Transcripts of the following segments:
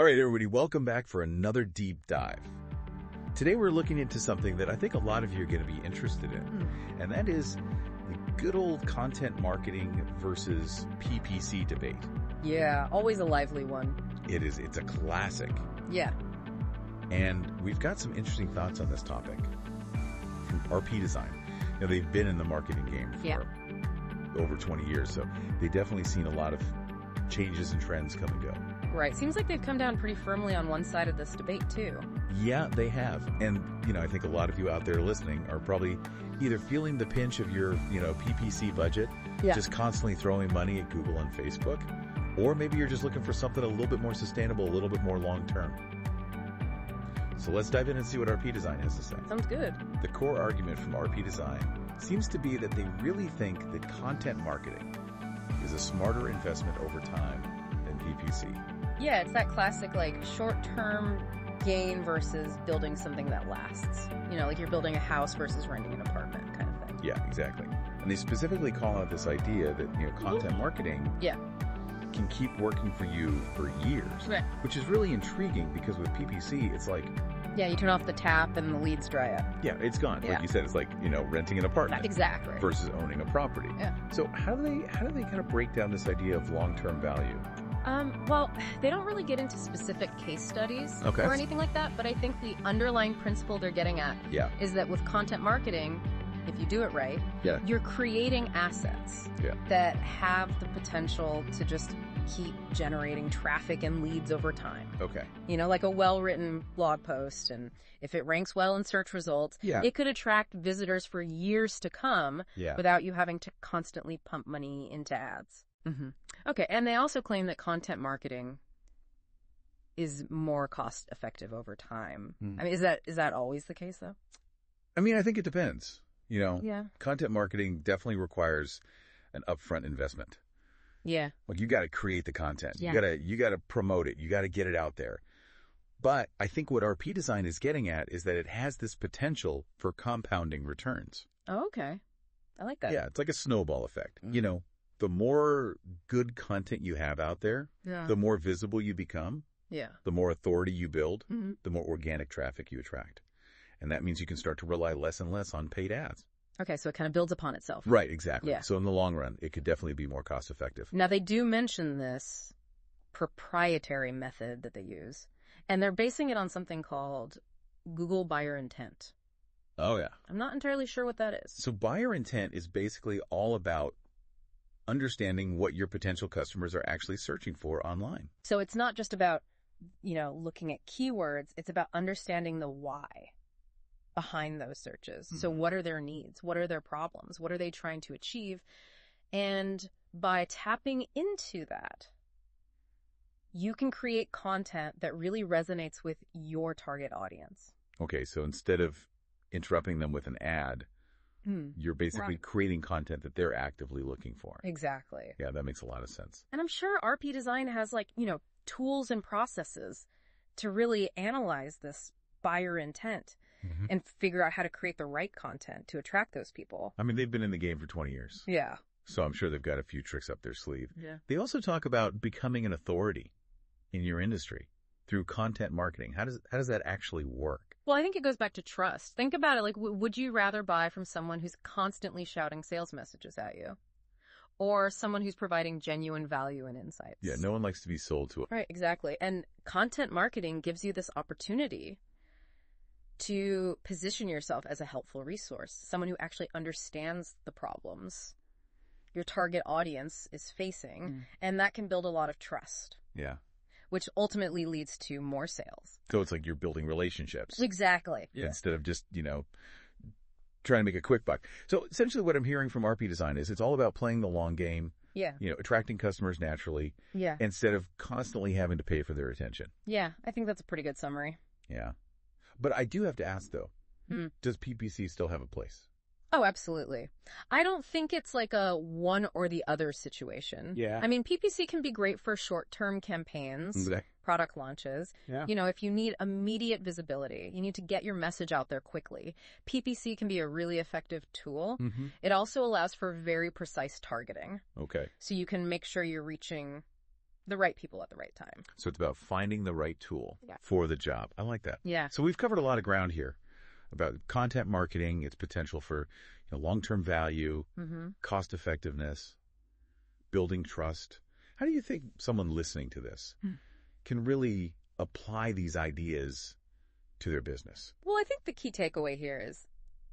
All right, everybody, welcome back for another deep dive. Today we're looking into something that I think a lot of you are going to be interested in, Hmm. and that is the good old content marketing versus PPC debate. Yeah, always a lively one. It is, it's a classic, Yeah. and we've got some interesting thoughts on this topic from RP Design. Now, they've been in the marketing game for Yeah. over 20 years, so they've definitely seen a lot of changes and trends come and go. Right. Seems like they've come down pretty firmly on one side of this debate, too. Yeah, they have. And, you know, I think a lot of you out there listening are probably either feeling the pinch of your, you know, PPC budget, Yeah. just constantly throwing money at Google and Facebook, or maybe you're just looking for something a little bit more sustainable, a little bit more long term. So let's dive in and see what RP Design has to say. Sounds good. The core argument from RP Design seems to be that they really think that content marketing is a smarter investment over time PPC. Yeah, it's that classic, like, short term gain versus building something that lasts. You know, like you're building a house versus renting an apartment kind of thing. Yeah, exactly. And they specifically call out this idea that, you know, mm-hmm. content marketing Yeah. can keep working for you for years. Right. Which is really intriguing because with PPC, it's like, Yeah, you turn off the tap and the leads dry up. yeah, it's gone. Yeah. Like you said, it's like, you know, renting an apartment Exactly. versus owning a property. Yeah. So how do they how do they kind of break down this idea of long-term value? Um, well, they don't really get into specific case studies Okay. or anything like that, but I think the underlying principle they're getting at Yeah. is that with content marketing, if you do it right, Yeah. you're creating assets Yeah. that have the potential to just keep generating traffic and leads over time. Okay. You know, like a well-written blog post and if it ranks well in search results, Yeah. it could attract visitors for years to come Yeah. without you having to constantly pump money into ads. Hmm Okay, and they also claim that content marketing is more cost effective over time. Hmm. I mean, is that is that always the case though? I mean, I think it depends. You know, Yeah. content marketing definitely requires an upfront investment. Yeah. Like you got to create the content. Yeah. You got to you got to promote it. You got to get it out there. But I think what RP design is getting at is that it has this potential for compounding returns. Oh, okay. I like that. Yeah, it's like a snowball effect. Mm-hmm. You know, the more good content you have out there, Yeah. the more visible you become, yeah. the more authority you build, hmm the more organic traffic you attract. And that means you can start to rely less and less on paid ads. Okay, so it kind of builds upon itself. Right, exactly. Yeah. So in the long run, it could definitely be more cost effective. Now they do mention this proprietary method that they use, and they're basing it on something called Google buyer intent. Oh yeah. I'm not entirely sure what that is. So buyer intent is basically all about understanding what your potential customers are actually searching for online. So it's not just about, you know, looking at keywords, it's about understanding the why behind those searches. So mm-hmm. what are their needs? What are their problems? What are they trying to achieve? And by tapping into that, you can create content that really resonates with your target audience. Okay, so instead of interrupting them with an ad, Hmm. you're basically Right. creating content that they're actively looking for. Exactly. Yeah, that makes a lot of sense. And I'm sure RP Design has like, you know, tools and processes to really analyze this buyer intent and figure out how to create the right content to attract those people. I mean, they've been in the game for 20 years, Yeah. so I'm sure they've got a few tricks up their sleeve. Yeah. They also talk about becoming an authority in your industry through content marketing. How does how does that actually work? Well, I think it goes back to trust. Think about it like, w- would you rather buy from someone who's constantly shouting sales messages at you? Or someone who's providing genuine value and insights? Yeah, no one likes to be sold to. Right, exactly. And content marketing gives you this opportunity to position yourself as a helpful resource, someone who actually understands the problems your target audience is facing, Mm. and that can build a lot of trust, Yeah. Which ultimately leads to more sales. So it's like you're building relationships. Exactly. instead of just, you know, trying to make a quick buck. So essentially what I'm hearing from RP design is it's all about playing the long game, Yeah. you know, attracting customers naturally Yeah. instead of constantly having to pay for their attention. Yeah. I think that's a pretty good summary. Yeah. But I do have to ask though, Hmm. does PPC still have a place? Oh, absolutely. I don't think it's like a one or the other situation. Yeah. I mean, PPC can be great for short-term campaigns, Okay. product launches. Yeah. You know, if you need immediate visibility, you need to get your message out there quickly. PPC can be a really effective tool. Mm-hmm. It also allows for very precise targeting. Okay. So you can make sure you're reaching the right people at the right time. So it's about finding the right tool Yeah. for the job. I like that. Yeah. So we've covered a lot of ground here about content marketing, its potential for you know, long-term value, Mm-hmm. cost effectiveness, building trust. How do you think someone listening to this Hmm. can really apply these ideas to their business? Well, I think the key takeaway here is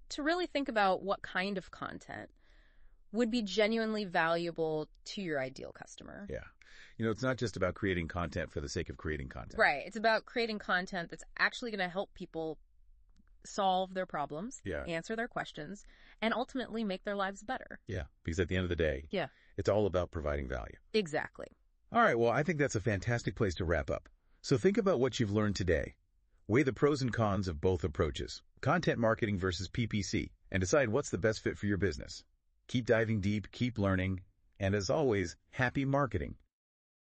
to really think about what kind of content would be genuinely valuable to your ideal customer. Yeah. You know, it's not just about creating content for the sake of creating content. Right. It's about creating content that's actually going to help people solve their problems, Yeah. answer their questions, and ultimately make their lives better. Yeah. Because at the end of the day, Yeah. it's all about providing value. Exactly. All right. Well, I think that's a fantastic place to wrap up. So think about what you've learned today. Weigh the pros and cons of both approaches, content marketing versus PPC, and decide what's the best fit for your business. Keep diving deep, keep learning, and as always, happy marketing.